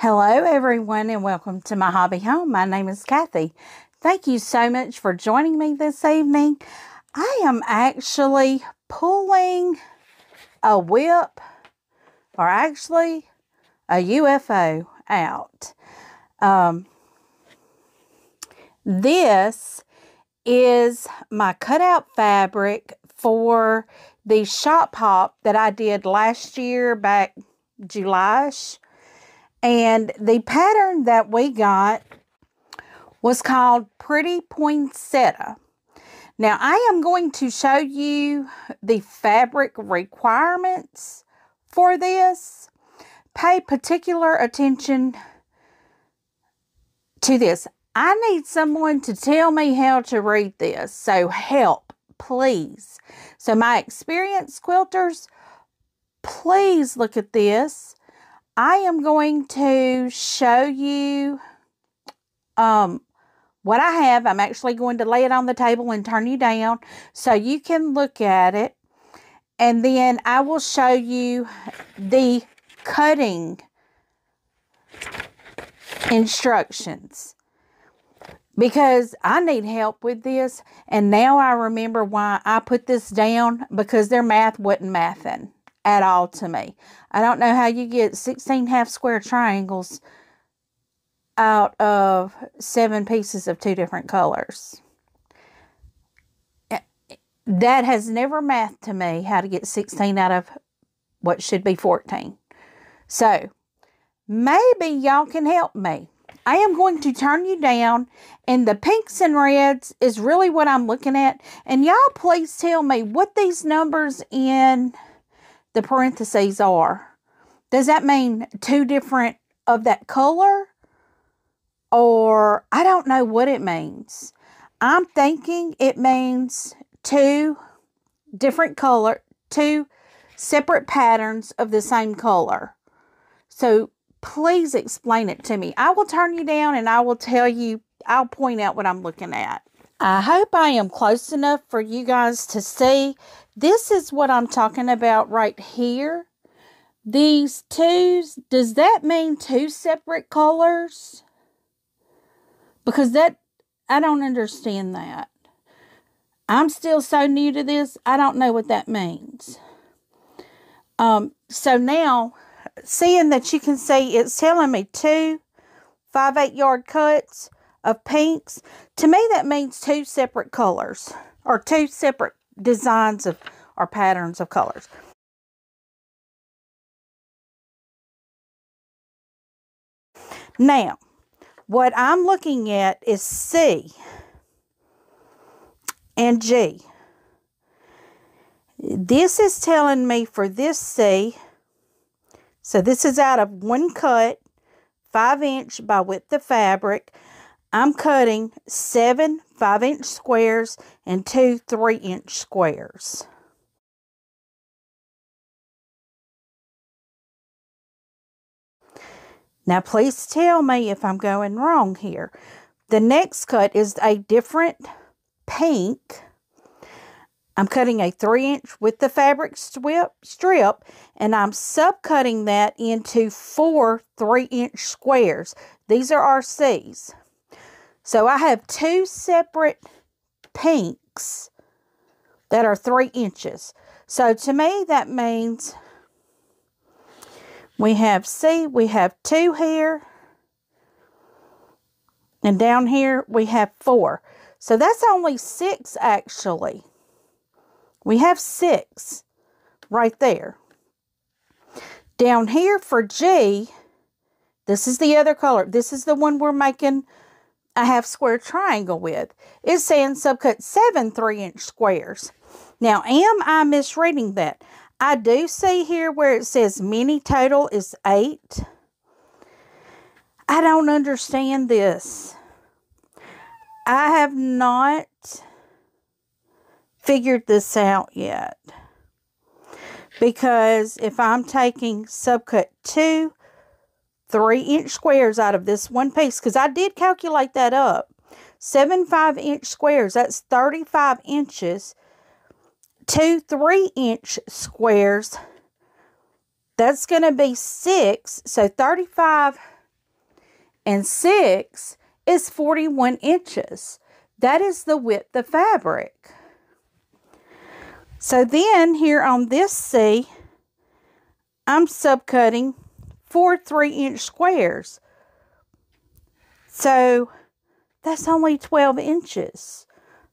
Hello, everyone, and welcome to my hobby home. My name is Cathy. Thank you so much for joining me this evening. I am actually pulling a WIP, or actually a UFO, out. Um, this is my cutout fabric for the shop hop that I did last year back July-ish. And the pattern that we got was called Pretty Poinsettia. Now, I am going to show you the fabric requirements for this. Pay particular attention to this. I need someone to tell me how to read this. So help, please. So my experienced quilters, please look at this. I am going to show you um, what I have. I'm actually going to lay it on the table and turn you down so you can look at it. And then I will show you the cutting instructions because I need help with this. And now I remember why I put this down because their math wasn't mathing at all to me. I don't know how you get 16 half square triangles out of seven pieces of two different colors. Eh, that has never mathed to me how to get 16 out of what should be 14. So maybe y'all can help me. I am going to turn you down and the pinks and reds is really what I'm looking at. And y'all please tell me what these numbers in the parentheses are. Does that mean two different of that color? Or I don't know what it means. I'm thinking it means two different color, two separate patterns of the same color. So please explain it to me. I will turn you down and I will tell you, I'll point out what I'm looking at. I hope I am close enough for you guys to see. This is what I'm talking about right here. These twos, does that mean two separate colors? Because that, I don't understand that. I'm still so new to this, I don't know what that means. Um, so now seeing that you can see it's telling me two five eight yard cuts of pinks to me that means two separate colors or two separate designs of or patterns of colors now what i'm looking at is c and g this is telling me for this c so this is out of one cut, 5 inch by width of fabric. I'm cutting seven 5 inch squares and two 3 inch squares. Now please tell me if I'm going wrong here. The next cut is a different pink I'm cutting a 3 inch with the fabric strip, strip and I'm subcutting that into four 3 inch squares. These are RCs. So I have two separate pinks that are 3 inches. So to me that means we have C, we have two here, and down here we have four. So that's only six actually. We have six right there. Down here for G, this is the other color. This is the one we're making a half square triangle with. It's saying subcut seven three inch squares. Now, am I misreading that? I do see here where it says mini total is eight. I don't understand this. I have not figured this out yet. Because if I'm taking subcut two, three inch squares out of this one piece, because I did calculate that up, seven five inch squares, that's 35 inches, two three inch squares, that's going to be six, so 35 and 6 is 41 inches. That is the width of fabric. So then here on this C, I'm subcutting four 3 inch squares. So that's only 12 inches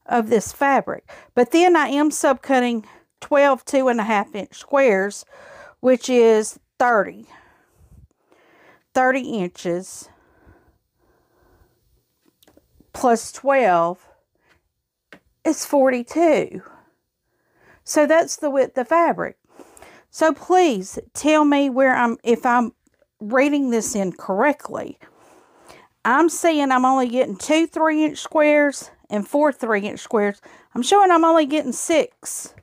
of this fabric. But then I am subcutting 12 two and a half inch squares, which is 30. 30 inches plus 12 is 42. So that's the width of fabric. So please tell me where I'm, if I'm reading this incorrectly. I'm seeing I'm only getting two three inch squares and four three inch squares. I'm showing I'm only getting six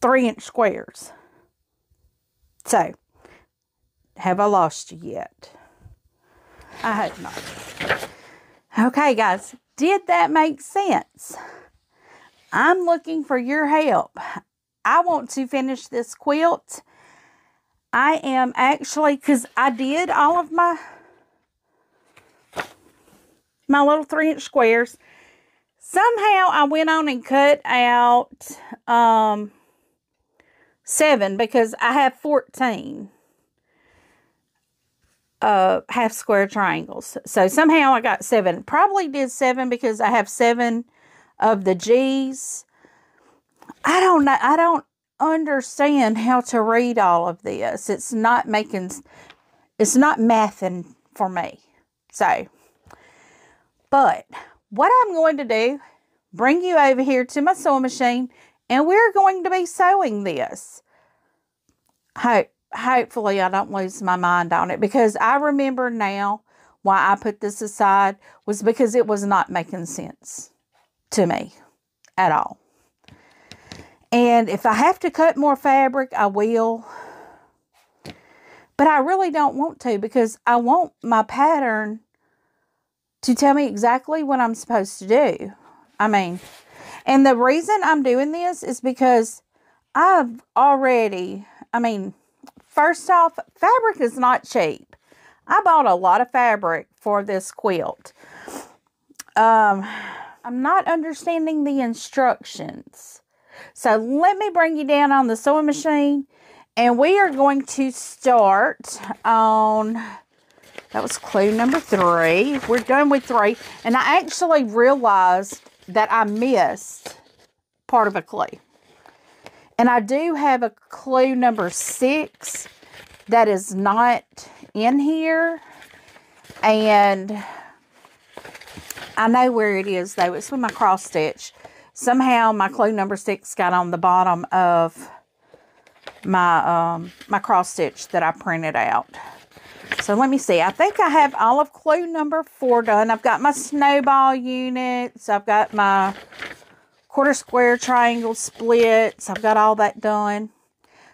three inch squares. So, have I lost you yet? I hope not. Okay, guys, did that make sense? I'm looking for your help. I want to finish this quilt I am actually, because I did all of my, my little three inch squares. Somehow I went on and cut out um, seven because I have 14 uh, half square triangles. So somehow I got seven. Probably did seven because I have seven of the G's. I don't know. I don't understand how to read all of this. It's not making, it's not mathing for me. So, but what I'm going to do, bring you over here to my sewing machine and we're going to be sewing this. Hope, hopefully I don't lose my mind on it because I remember now why I put this aside was because it was not making sense to me at all. And if I have to cut more fabric, I will. But I really don't want to because I want my pattern to tell me exactly what I'm supposed to do. I mean, and the reason I'm doing this is because I've already, I mean, first off, fabric is not cheap. I bought a lot of fabric for this quilt. Um, I'm not understanding the instructions. So let me bring you down on the sewing machine and we are going to start on, that was clue number three. We're done with three. And I actually realized that I missed part of a clue. And I do have a clue number six that is not in here. And I know where it is though. It's with my cross stitch somehow my clue number six got on the bottom of my um, my cross stitch that I printed out. So let me see. I think I have all of clue number four done. I've got my snowball units. I've got my quarter square triangle splits. I've got all that done.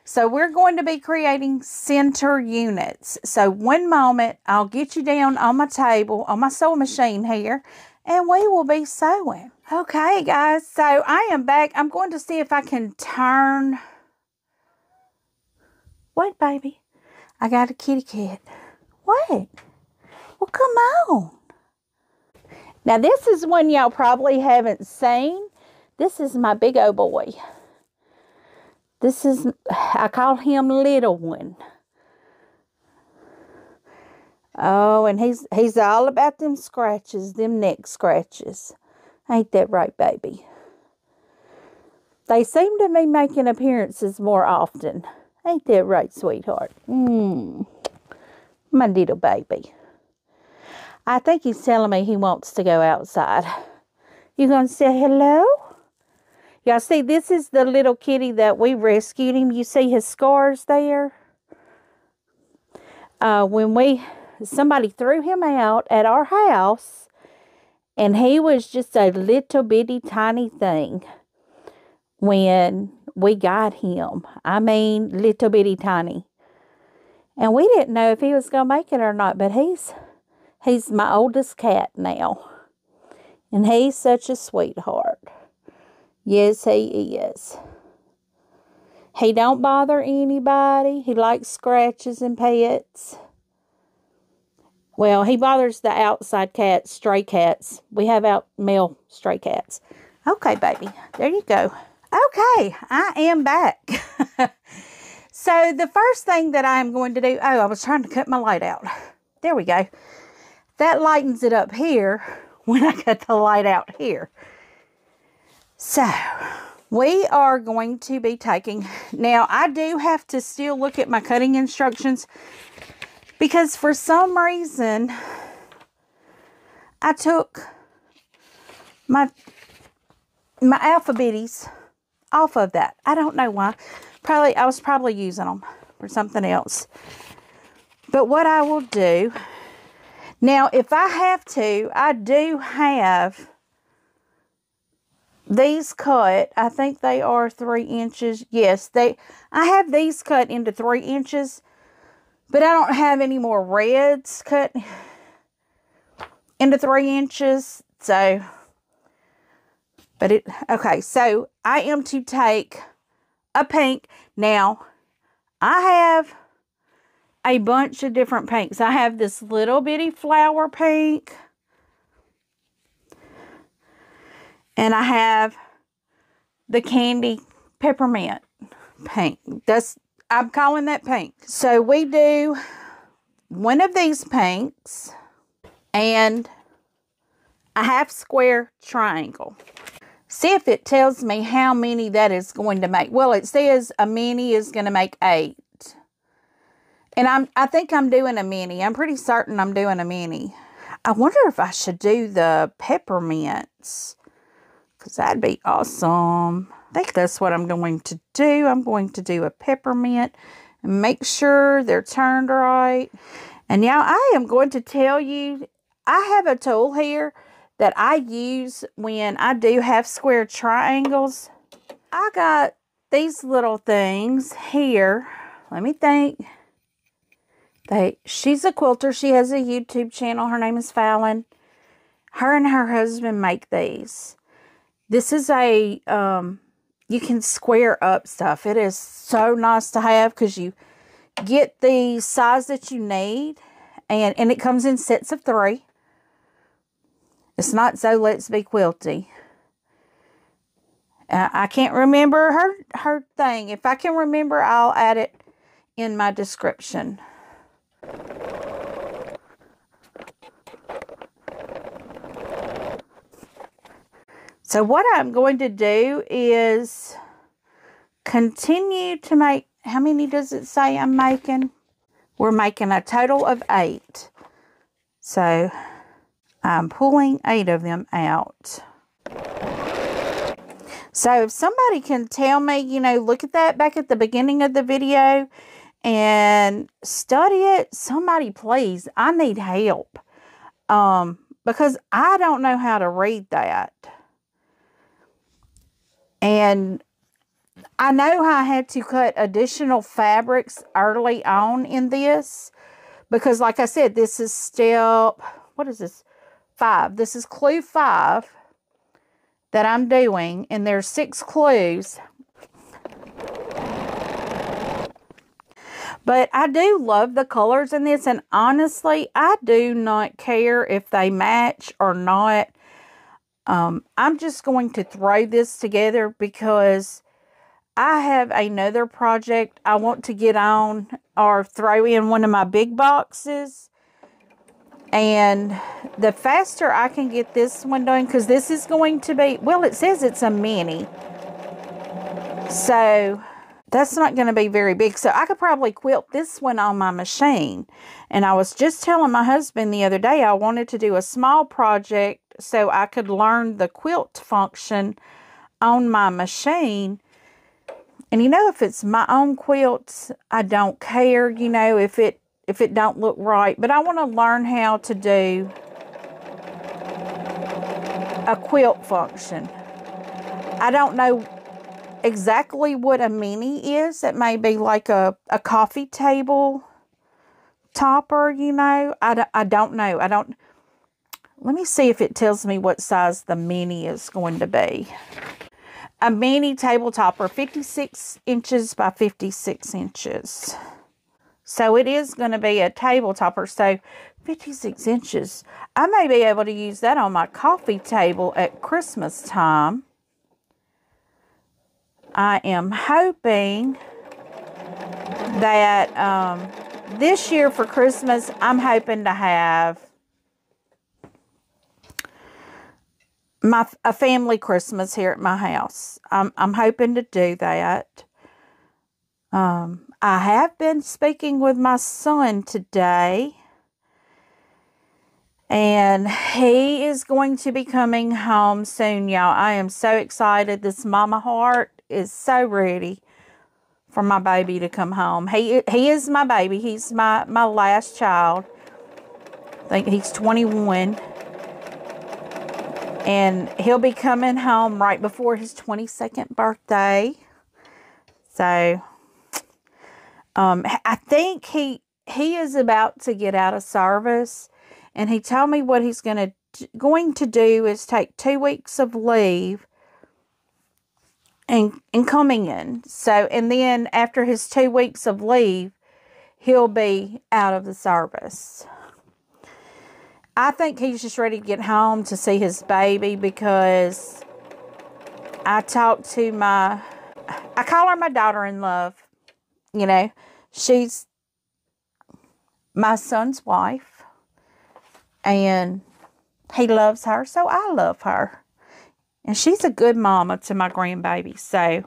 So we're going to be creating center units. So one moment, I'll get you down on my table, on my sewing machine here, and we will be sewing. Okay, guys, so I am back. I'm going to see if I can turn. What, baby? I got a kitty cat. What? Well, come on. Now, this is one y'all probably haven't seen. This is my big old boy. This is, I call him Little One. Oh, and he's he's all about them scratches, them neck scratches. Ain't that right, baby? They seem to be making appearances more often. Ain't that right, sweetheart? Mmm. My little baby. I think he's telling me he wants to go outside. You gonna say hello? Y'all see, this is the little kitty that we rescued him. You see his scars there? Uh, when we, somebody threw him out at our house, and he was just a little bitty tiny thing when we got him. I mean, little bitty tiny. And we didn't know if he was going to make it or not, but he's he's my oldest cat now. And he's such a sweetheart. Yes, he is. He don't bother anybody. He likes scratches and pets. Well, he bothers the outside cats, stray cats. We have out male stray cats. Okay, baby. There you go. Okay, I am back. so the first thing that I'm going to do, oh, I was trying to cut my light out. There we go. That lightens it up here when I cut the light out here. So we are going to be taking, now I do have to still look at my cutting instructions because for some reason I took my my alphabetes off of that. I don't know why. Probably I was probably using them for something else. But what I will do now, if I have to, I do have these cut. I think they are three inches. Yes, they. I have these cut into three inches but I don't have any more reds cut into three inches. So, but it, okay. So I am to take a pink. Now, I have a bunch of different pinks. I have this little bitty flower pink. And I have the candy peppermint pink. That's I'm calling that pink. So we do one of these pinks and a half square triangle. See if it tells me how many that is going to make. Well, it says a mini is going to make eight. And I'm, I think I'm doing a mini. I'm pretty certain I'm doing a mini. I wonder if I should do the peppermints. Because that'd be awesome. Think that's what I'm going to do. I'm going to do a peppermint and make sure they're turned right. And now I am going to tell you, I have a tool here that I use when I do half square triangles. I got these little things here. Let me think. They, she's a quilter. She has a YouTube channel. Her name is Fallon. Her and her husband make these. This is a um, you can square up stuff. It is so nice to have because you get the size that you need and, and it comes in sets of three. It's not so let's be quilty. I can't remember her, her thing. If I can remember, I'll add it in my description. So what I'm going to do is continue to make, how many does it say I'm making? We're making a total of eight. So I'm pulling eight of them out. So if somebody can tell me, you know, look at that back at the beginning of the video and study it, somebody please, I need help. Um, because I don't know how to read that. And I know I had to cut additional fabrics early on in this because like I said, this is step, what is this? Five. This is clue five that I'm doing and there's six clues. But I do love the colors in this and honestly, I do not care if they match or not. Um, I'm just going to throw this together because I have another project I want to get on or throw in one of my big boxes. And the faster I can get this one done, because this is going to be, well, it says it's a mini. So that's not going to be very big. So I could probably quilt this one on my machine. And I was just telling my husband the other day I wanted to do a small project so I could learn the quilt function on my machine. And you know, if it's my own quilts, I don't care, you know, if it if it don't look right. But I want to learn how to do a quilt function. I don't know exactly what a mini is. It may be like a, a coffee table topper, you know. I, I don't know. I don't let me see if it tells me what size the mini is going to be. A mini table topper, 56 inches by 56 inches. So it is going to be a table topper. So 56 inches. I may be able to use that on my coffee table at Christmas time. I am hoping that um, this year for Christmas, I'm hoping to have my a family Christmas here at my house. I'm I'm hoping to do that. Um, I have been speaking with my son today, and he is going to be coming home soon, y'all. I am so excited. This mama heart is so ready for my baby to come home. He he is my baby. He's my my last child. I think he's 21 and he'll be coming home right before his 22nd birthday. So um, I think he he is about to get out of service, and he told me what he's going to going to do is take two weeks of leave and and coming in. So and then after his two weeks of leave, he'll be out of the service. I think he's just ready to get home to see his baby because I talked to my, I call her my daughter in love. You know, she's my son's wife and he loves her, so I love her. And she's a good mama to my grandbaby, so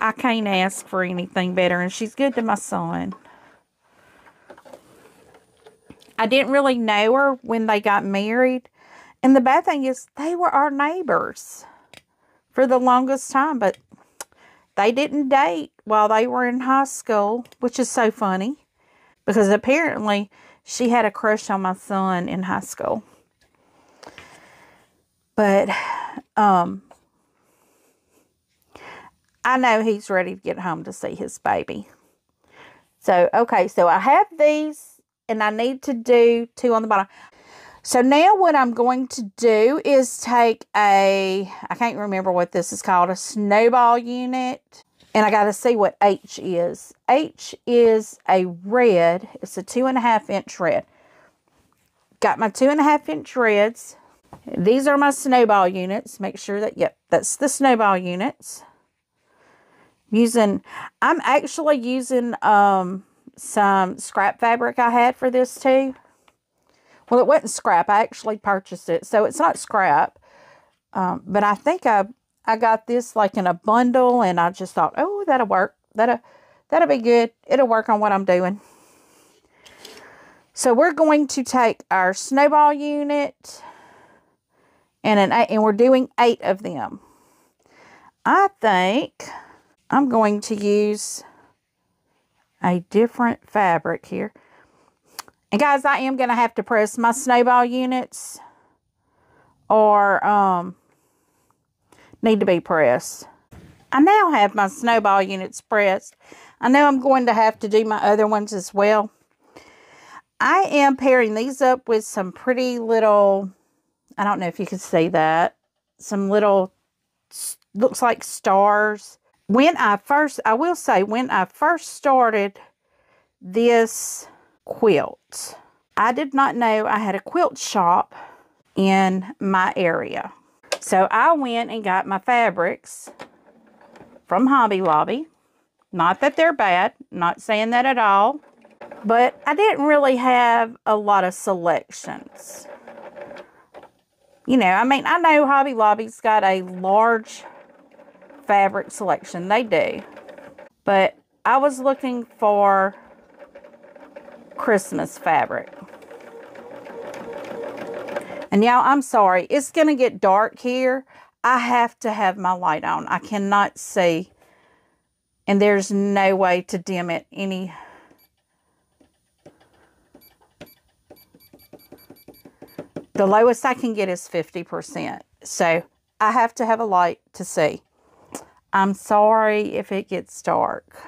I can't ask for anything better. And she's good to my son. I didn't really know her when they got married. And the bad thing is, they were our neighbors for the longest time, but they didn't date while they were in high school, which is so funny because apparently she had a crush on my son in high school. But um, I know he's ready to get home to see his baby. So, okay, so I have these and I need to do two on the bottom. So now what I'm going to do is take a, I can't remember what this is called, a snowball unit. And I got to see what H is. H is a red. It's a two and a half inch red. Got my two and a half inch reds. These are my snowball units. Make sure that, yep, that's the snowball units. Using, I'm actually using, um, some scrap fabric I had for this too. Well, it wasn't scrap. I actually purchased it. So it's not scrap. Um, but I think I I got this like in a bundle and I just thought, oh, that'll work. That'll, that'll be good. It'll work on what I'm doing. So we're going to take our snowball unit and an eight, and we're doing eight of them. I think I'm going to use a different fabric here. And guys, I am going to have to press my snowball units or um, need to be pressed. I now have my snowball units pressed. I know I'm going to have to do my other ones as well. I am pairing these up with some pretty little, I don't know if you can see that, some little, looks like stars when I first, I will say, when I first started this quilt, I did not know I had a quilt shop in my area. So I went and got my fabrics from Hobby Lobby. Not that they're bad, not saying that at all, but I didn't really have a lot of selections. You know, I mean, I know Hobby Lobby's got a large fabric selection. They do. But I was looking for Christmas fabric. And y'all, I'm sorry. It's going to get dark here. I have to have my light on. I cannot see. And there's no way to dim it any. The lowest I can get is 50%. So I have to have a light to see. I'm sorry if it gets dark.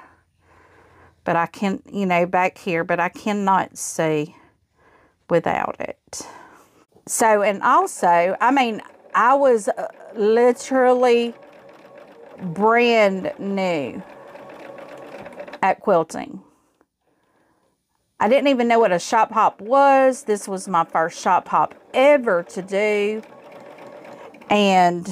But I can, you know, back here, but I cannot see without it. So, and also, I mean, I was uh, literally brand new at quilting. I didn't even know what a shop hop was. This was my first shop hop ever to do. And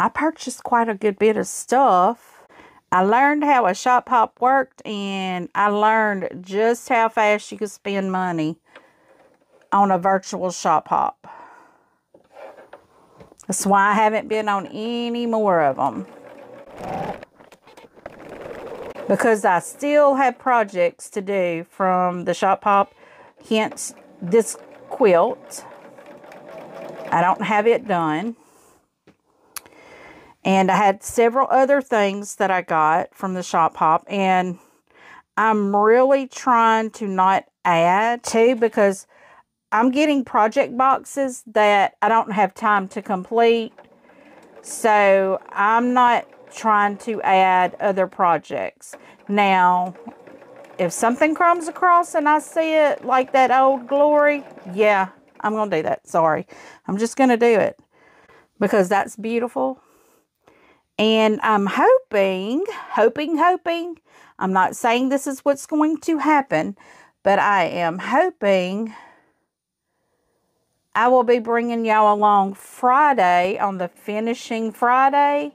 I purchased quite a good bit of stuff. I learned how a shop hop worked and I learned just how fast you could spend money on a virtual shop hop. That's why I haven't been on any more of them because I still have projects to do from the shop hop, hence this quilt. I don't have it done. And I had several other things that I got from the shop hop. And I'm really trying to not add to because I'm getting project boxes that I don't have time to complete. So I'm not trying to add other projects. Now, if something comes across and I see it like that old glory, yeah, I'm going to do that. Sorry. I'm just going to do it because that's beautiful. And I'm hoping, hoping, hoping, I'm not saying this is what's going to happen, but I am hoping I will be bringing y'all along Friday on the finishing Friday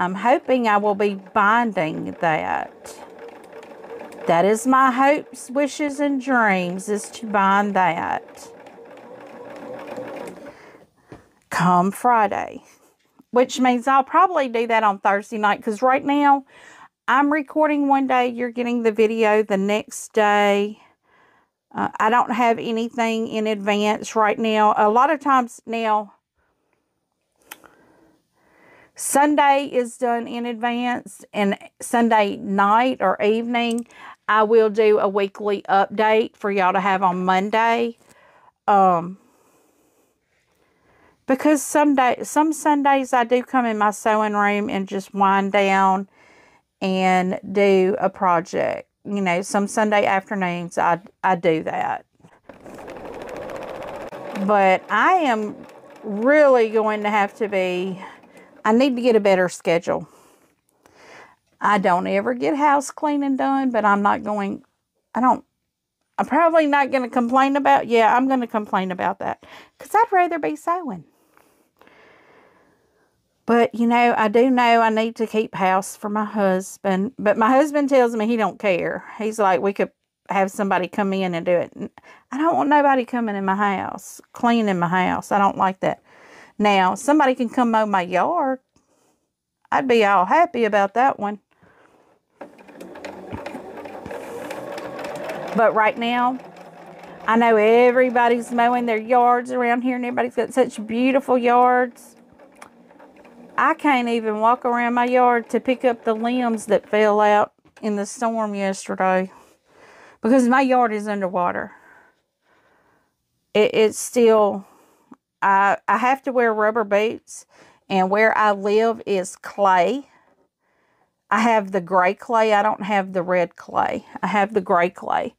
I'm hoping I will be binding that. That is my hopes, wishes, and dreams is to bind that. Come Friday. Which means I'll probably do that on Thursday night because right now I'm recording one day. You're getting the video the next day. Uh, I don't have anything in advance right now. A lot of times now Sunday is done in advance, and Sunday night or evening, I will do a weekly update for y'all to have on Monday. Um, because some day, some Sundays I do come in my sewing room and just wind down and do a project. You know, some Sunday afternoons I I do that. But I am really going to have to be I need to get a better schedule. I don't ever get house cleaning done, but I'm not going, I don't, I'm probably not going to complain about, yeah, I'm going to complain about that because I'd rather be sewing. But, you know, I do know I need to keep house for my husband. But my husband tells me he don't care. He's like, we could have somebody come in and do it. I don't want nobody coming in my house, cleaning my house. I don't like that. Now, somebody can come mow my yard. I'd be all happy about that one. But right now, I know everybody's mowing their yards around here and everybody's got such beautiful yards. I can't even walk around my yard to pick up the limbs that fell out in the storm yesterday because my yard is underwater. It, it's still I, I have to wear rubber boots, and where I live is clay. I have the gray clay. I don't have the red clay. I have the gray clay.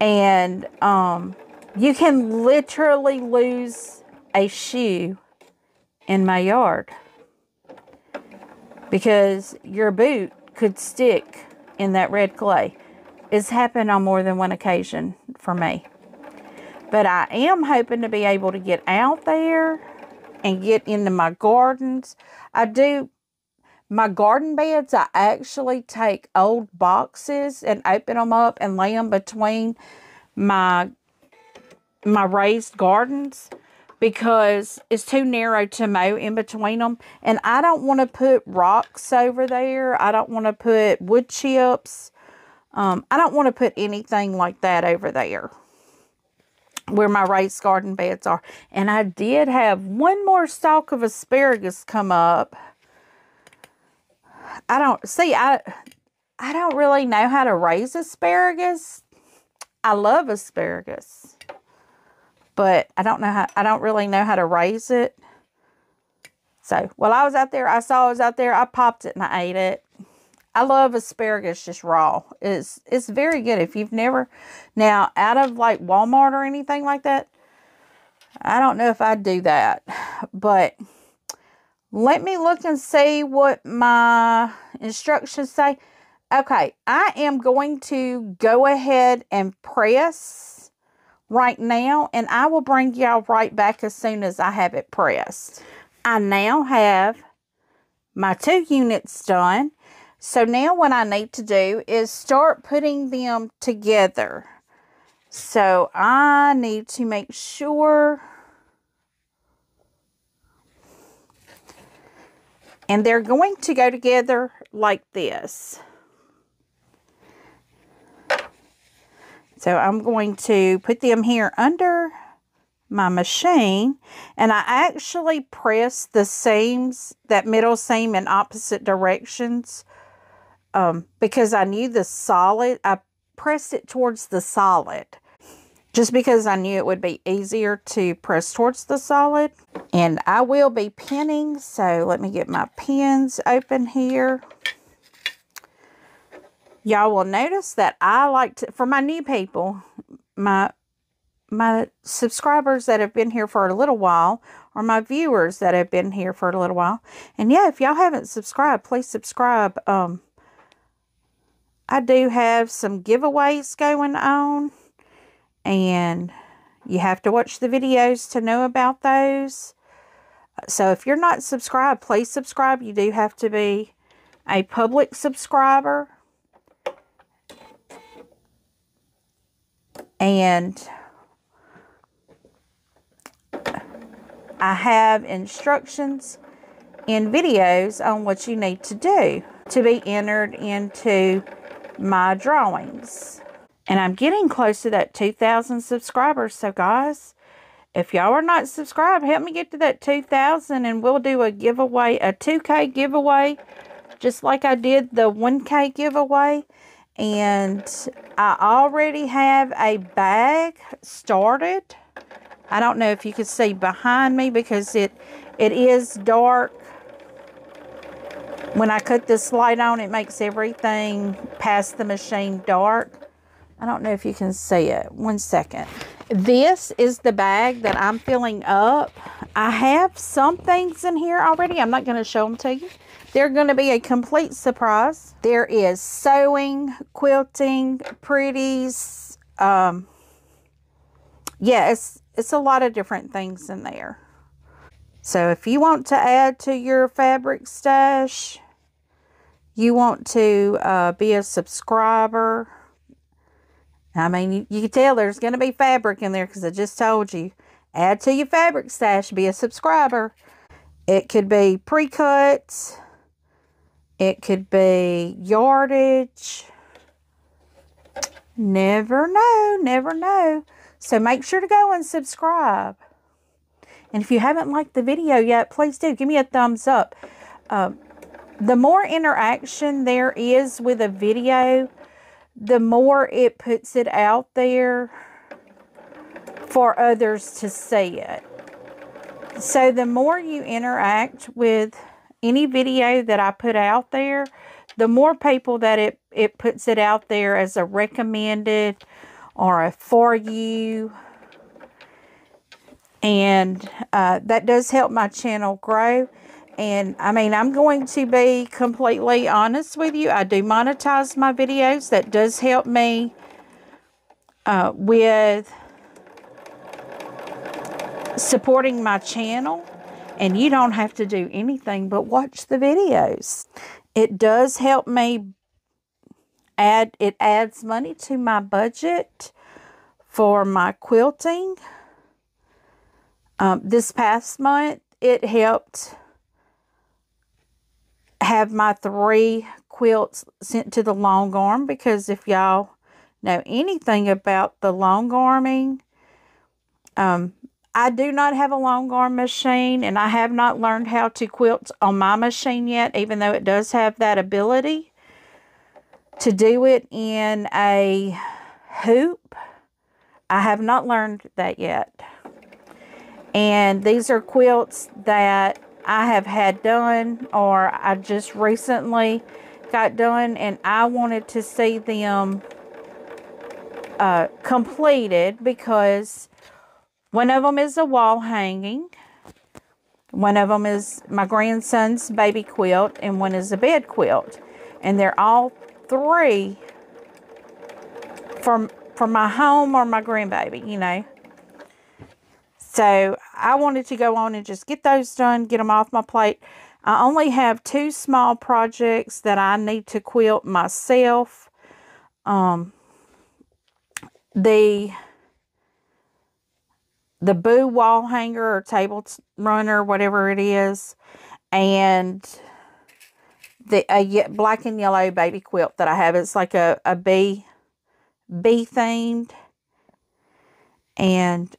And um, you can literally lose a shoe in my yard because your boot could stick in that red clay. It's happened on more than one occasion for me. But I am hoping to be able to get out there and get into my gardens. I do my garden beds, I actually take old boxes and open them up and lay them between my my raised gardens because it's too narrow to mow in between them. And I don't want to put rocks over there. I don't want to put wood chips. Um, I don't want to put anything like that over there where my raised garden beds are. And I did have one more stalk of asparagus come up. I don't, see, I, I don't really know how to raise asparagus. I love asparagus, but I don't know how, I don't really know how to raise it. So while I was out there, I saw it was out there, I popped it and I ate it. I love asparagus just raw. It's it's very good. If you've never now out of like Walmart or anything like that, I don't know if I'd do that. But let me look and see what my instructions say. Okay, I am going to go ahead and press right now, and I will bring y'all right back as soon as I have it pressed. I now have my two units done. So now what I need to do is start putting them together. So I need to make sure and they're going to go together like this. So I'm going to put them here under my machine and I actually press the seams, that middle seam in opposite directions um, because I knew the solid, I pressed it towards the solid just because I knew it would be easier to press towards the solid. And I will be pinning, so let me get my pins open here. Y'all will notice that I like to, for my new people, my my subscribers that have been here for a little while or my viewers that have been here for a little while. And yeah, if y'all haven't subscribed, please subscribe. Um, I do have some giveaways going on and you have to watch the videos to know about those. So if you're not subscribed, please subscribe. You do have to be a public subscriber. And I have instructions in videos on what you need to do to be entered into my drawings. And I'm getting close to that 2,000 subscribers. So, guys, if y'all are not subscribed, help me get to that 2,000 and we'll do a giveaway, a 2K giveaway, just like I did the 1K giveaway. And I already have a bag started I don't know if you can see behind me because it it is dark. When I cut this light on, it makes everything past the machine dark. I don't know if you can see it. One second. This is the bag that I'm filling up. I have some things in here already. I'm not going to show them to you. They're going to be a complete surprise. There is sewing, quilting, pretties. Um, yes, it's a lot of different things in there. So if you want to add to your fabric stash, you want to uh, be a subscriber. I mean, you, you can tell there's going to be fabric in there because I just told you. Add to your fabric stash, be a subscriber. It could be pre-cuts. It could be yardage. Never know, never know. So make sure to go and subscribe. And if you haven't liked the video yet, please do. Give me a thumbs up. Uh, the more interaction there is with a video, the more it puts it out there for others to see it. So the more you interact with any video that I put out there, the more people that it, it puts it out there as a recommended or a for you. And uh, that does help my channel grow. And I mean, I'm going to be completely honest with you. I do monetize my videos. That does help me uh, with supporting my channel. And you don't have to do anything but watch the videos. It does help me add it adds money to my budget for my quilting. Um, this past month, it helped have my three quilts sent to the long arm because if y'all know anything about the long arming, um, I do not have a long arm machine and I have not learned how to quilt on my machine yet, even though it does have that ability to do it in a hoop. I have not learned that yet. And these are quilts that I have had done or I just recently got done and I wanted to see them uh, completed because one of them is a wall hanging. One of them is my grandson's baby quilt and one is a bed quilt. And they're all three for, for my home or my grandbaby, you know. So I wanted to go on and just get those done, get them off my plate. I only have two small projects that I need to quilt myself. Um, the the boo wall hanger or table runner, whatever it is, and the a black and yellow baby quilt that I have. It's like a, a bee, bee themed. And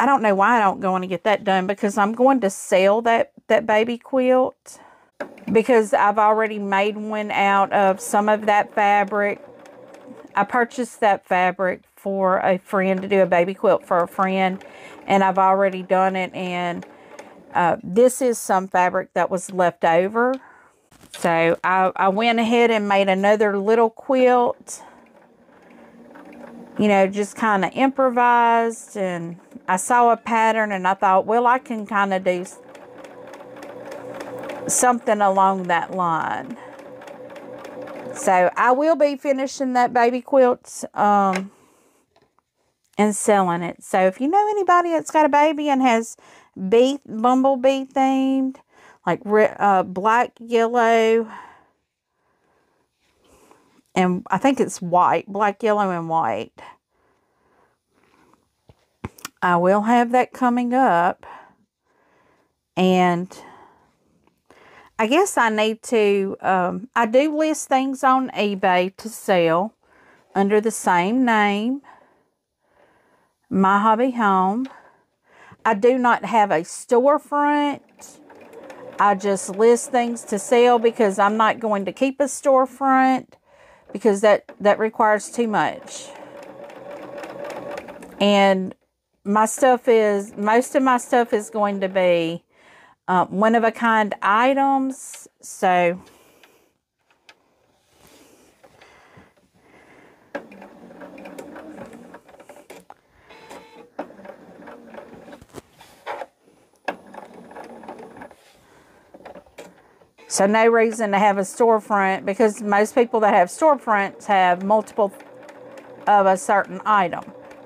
I don't know why I don't go on and get that done because I'm going to sell that, that baby quilt because I've already made one out of some of that fabric. I purchased that fabric for a friend to do a baby quilt for a friend and I've already done it and uh, this is some fabric that was left over. So I, I went ahead and made another little quilt you know just kind of improvised and I saw a pattern and I thought well I can kind of do something along that line. So I will be finishing that baby quilt um, and selling it. So if you know anybody that's got a baby and has bee, bumblebee themed, like uh, black, yellow, and I think it's white, black, yellow, and white. I will have that coming up. And I guess I need to, um, I do list things on eBay to sell under the same name. My Hobby Home. I do not have a storefront. I just list things to sell because I'm not going to keep a storefront because that, that requires too much. And my stuff is, most of my stuff is going to be uh, one-of-a-kind items. So So no reason to have a storefront because most people that have storefronts have multiple of a certain item.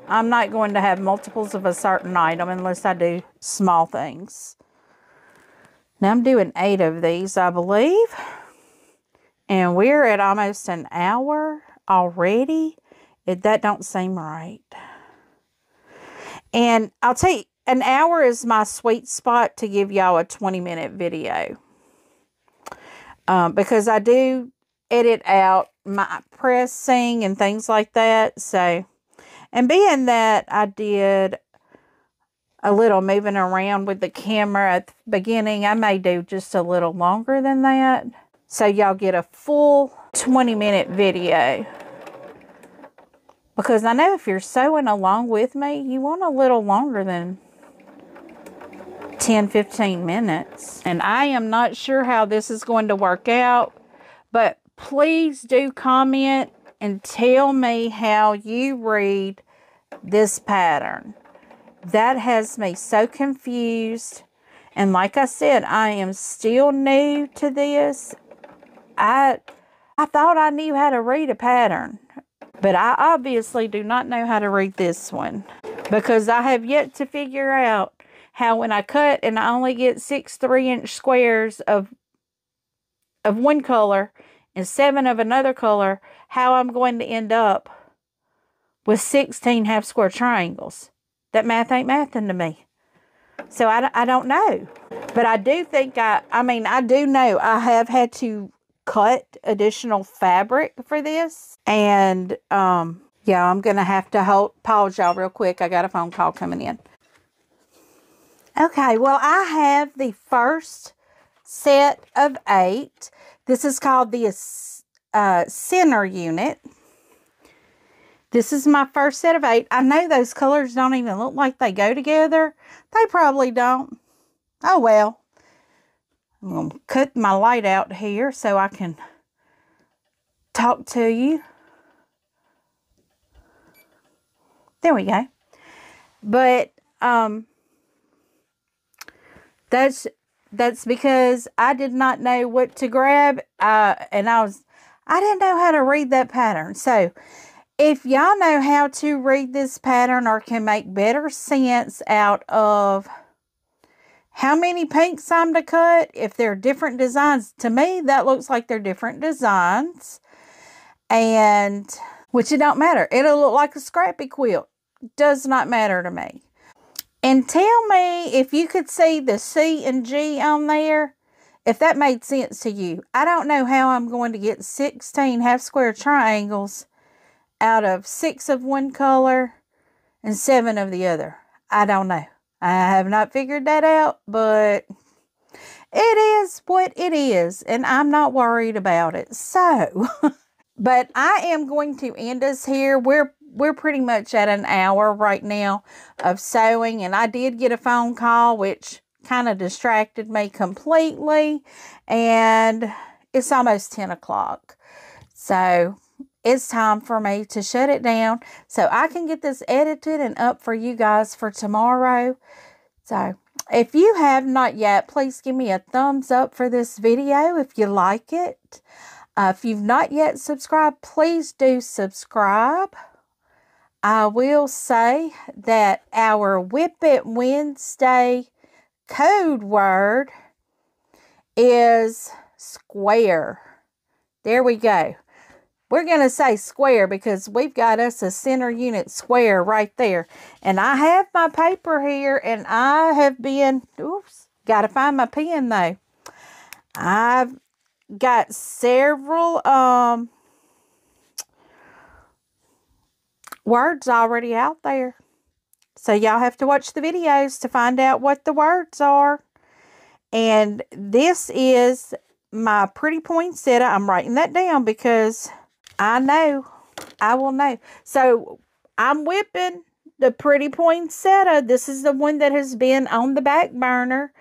I'm not going to have multiples of a certain item unless I do small things. Now I'm doing eight of these, I believe. And we're at almost an hour already. It, that don't seem right. And I'll tell you, an hour is my sweet spot to give y'all a 20 minute video um, because I do edit out my pressing and things like that. So, and being that I did a little moving around with the camera at the beginning, I may do just a little longer than that. So y'all get a full 20 minute video. Because I know if you're sewing along with me, you want a little longer than 10, 15 minutes. And I am not sure how this is going to work out, but please do comment and tell me how you read this pattern. That has me so confused. And like I said, I am still new to this. I I thought I knew how to read a pattern, but I obviously do not know how to read this one because I have yet to figure out how when I cut and I only get six three inch squares of of one color and seven of another color, how I'm going to end up with 16 half square triangles. That math ain't mathing to me. So I, I don't know. But I do think I, I mean, I do know I have had to cut additional fabric for this. And, um, yeah, I'm going to have to hold, pause y'all real quick. I got a phone call coming in. Okay, well, I have the first set of eight. This is called the uh, center unit. This is my first set of eight. I know those colors don't even look like they go together. They probably don't. Oh, well. I'm going to cut my light out here so I can talk to you. There we go. But, um, that's that's because I did not know what to grab. Uh, and I was, I didn't know how to read that pattern. So if y'all know how to read this pattern or can make better sense out of how many pinks I'm to cut, if they're different designs, to me, that looks like they're different designs. And, which it don't matter. It'll look like a scrappy quilt. Does not matter to me. And tell me if you could see the C and G on there, if that made sense to you. I don't know how I'm going to get 16 half square triangles out of six of one color and seven of the other. I don't know. I have not figured that out, but it is what it is, and I'm not worried about it. So, but I am going to end us here. We're we're pretty much at an hour right now of sewing, and I did get a phone call, which kind of distracted me completely, and it's almost 10 o'clock. So it's time for me to shut it down so I can get this edited and up for you guys for tomorrow. So, if you have not yet, please give me a thumbs up for this video if you like it. Uh, if you've not yet subscribed, please do subscribe. I will say that our WIP It Wednesday code word is square. There we go. We're going to say square because we've got us a center unit square right there. And I have my paper here and I have been, oops, got to find my pen though. I've got several um, words already out there. So y'all have to watch the videos to find out what the words are. And this is my pretty poinsettia. I'm writing that down because I know. I will know. So I'm whipping the pretty poinsettia. This is the one that has been on the back burner.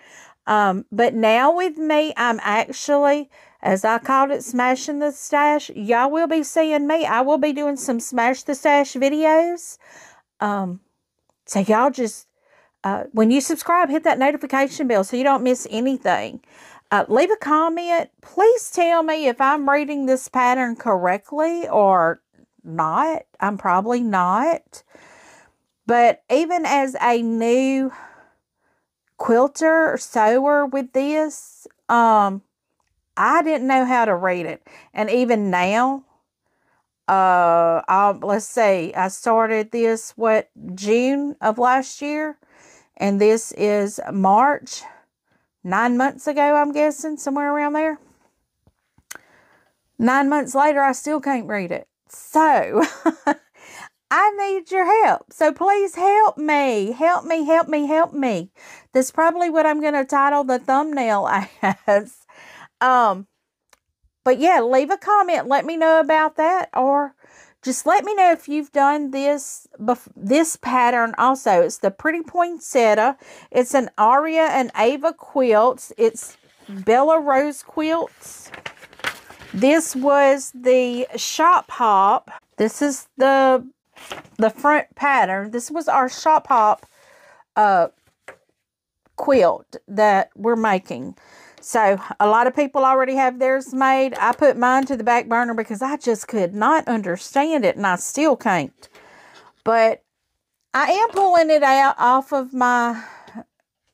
Um, but now with me, I'm actually, as I called it, smashing the stash. Y'all will be seeing me. I will be doing some smash the stash videos. Um, so y'all just, uh, when you subscribe, hit that notification bell so you don't miss anything. Uh, leave a comment. Please tell me if I'm reading this pattern correctly or not. I'm probably not. But even as a new quilter or sewer with this, um, I didn't know how to read it. And even now, uh, I'll, let's say I started this, what, June of last year? And this is March nine months ago, I'm guessing, somewhere around there. Nine months later, I still can't read it. So, I need your help. So, please help me. Help me, help me, help me. That's probably what I'm going to title the thumbnail as. Um, but yeah, leave a comment. Let me know about that. Or just let me know if you've done this this pattern also. It's the Pretty Poinsettia. It's an Aria and Ava quilts. It's Bella Rose quilts. This was the Shop Hop. This is the the front pattern. This was our Shop Hop uh, quilt that we're making. So a lot of people already have theirs made. I put mine to the back burner because I just could not understand it and I still can't. But I am pulling it out off of my,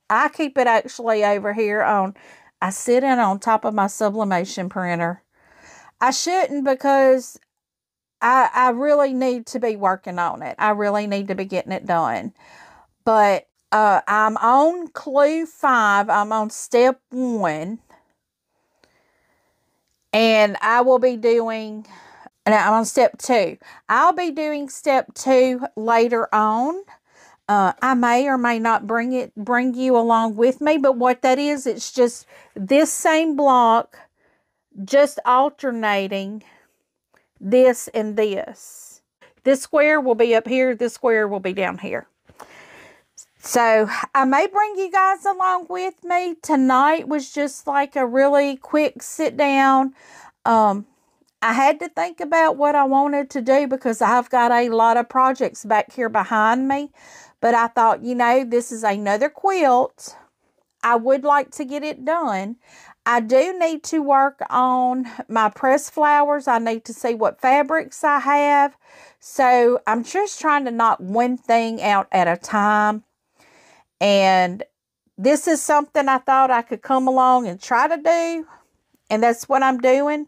I keep it actually over here on, I sit in on top of my sublimation printer. I shouldn't because I, I really need to be working on it. I really need to be getting it done. But uh, I'm on clue five. I'm on step one. And I will be doing, and I'm on step two. I'll be doing step two later on. Uh, I may or may not bring it, bring you along with me, but what that is, it's just this same block, just alternating this and this. This square will be up here, this square will be down here. So I may bring you guys along with me. Tonight was just like a really quick sit down. Um, I had to think about what I wanted to do because I've got a lot of projects back here behind me. But I thought, you know, this is another quilt. I would like to get it done. I do need to work on my press flowers. I need to see what fabrics I have. So I'm just trying to knock one thing out at a time. And this is something I thought I could come along and try to do. And that's what I'm doing.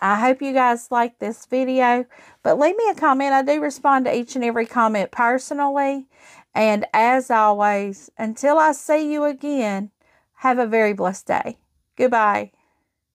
I hope you guys like this video. But leave me a comment. I do respond to each and every comment personally. And as always, until I see you again, have a very blessed day. Goodbye.